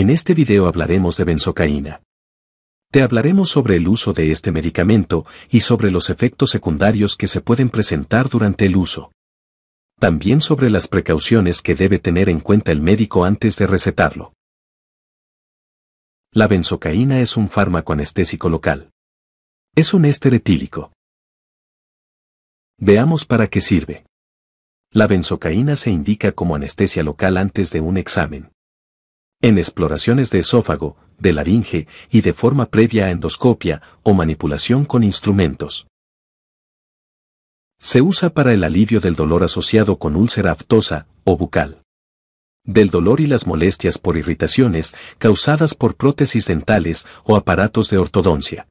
En este video hablaremos de benzocaína. Te hablaremos sobre el uso de este medicamento y sobre los efectos secundarios que se pueden presentar durante el uso. También sobre las precauciones que debe tener en cuenta el médico antes de recetarlo. La benzocaína es un fármaco anestésico local. Es un éster etílico. Veamos para qué sirve. La benzocaína se indica como anestesia local antes de un examen. En exploraciones de esófago, de laringe y de forma previa a endoscopia o manipulación con instrumentos. Se usa para el alivio del dolor asociado con úlcera aftosa o bucal. Del dolor y las molestias por irritaciones causadas por prótesis dentales o aparatos de ortodoncia.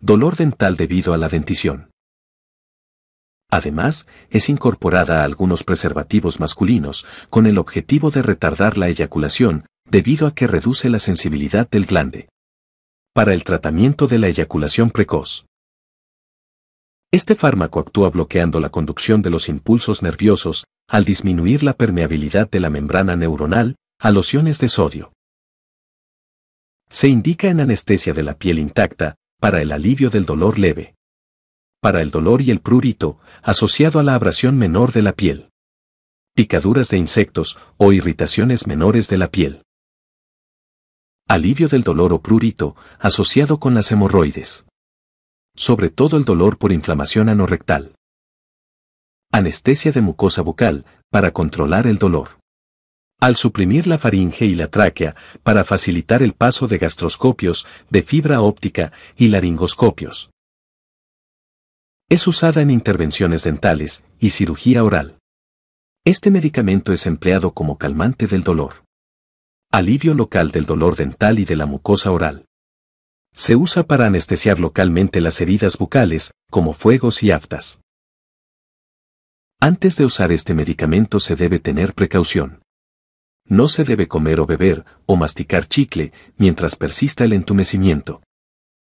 Dolor dental debido a la dentición. Además, es incorporada a algunos preservativos masculinos, con el objetivo de retardar la eyaculación, debido a que reduce la sensibilidad del glande. Para el tratamiento de la eyaculación precoz. Este fármaco actúa bloqueando la conducción de los impulsos nerviosos, al disminuir la permeabilidad de la membrana neuronal a los iones de sodio. Se indica en anestesia de la piel intacta, para el alivio del dolor leve para el dolor y el prurito, asociado a la abrasión menor de la piel. Picaduras de insectos o irritaciones menores de la piel. Alivio del dolor o prurito, asociado con las hemorroides. Sobre todo el dolor por inflamación anorrectal. Anestesia de mucosa bucal, para controlar el dolor. Al suprimir la faringe y la tráquea, para facilitar el paso de gastroscopios, de fibra óptica y laringoscopios. Es usada en intervenciones dentales y cirugía oral. Este medicamento es empleado como calmante del dolor. Alivio local del dolor dental y de la mucosa oral. Se usa para anestesiar localmente las heridas bucales, como fuegos y aftas. Antes de usar este medicamento se debe tener precaución. No se debe comer o beber, o masticar chicle, mientras persista el entumecimiento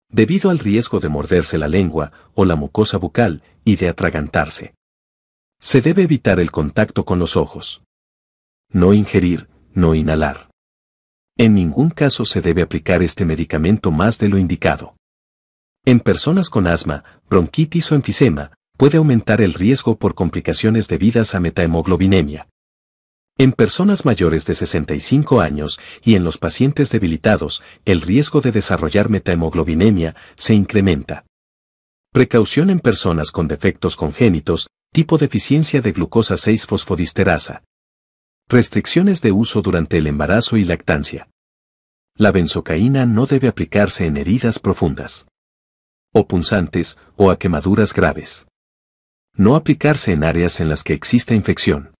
debido al riesgo de morderse la lengua o la mucosa bucal y de atragantarse. Se debe evitar el contacto con los ojos. No ingerir, no inhalar. En ningún caso se debe aplicar este medicamento más de lo indicado. En personas con asma, bronquitis o enfisema, puede aumentar el riesgo por complicaciones debidas a metahemoglobinemia. En personas mayores de 65 años y en los pacientes debilitados, el riesgo de desarrollar metahemoglobinemia se incrementa. Precaución en personas con defectos congénitos, tipo deficiencia de glucosa 6-fosfodisterasa. Restricciones de uso durante el embarazo y lactancia. La benzocaína no debe aplicarse en heridas profundas. O punzantes, o a quemaduras graves. No aplicarse en áreas en las que exista infección.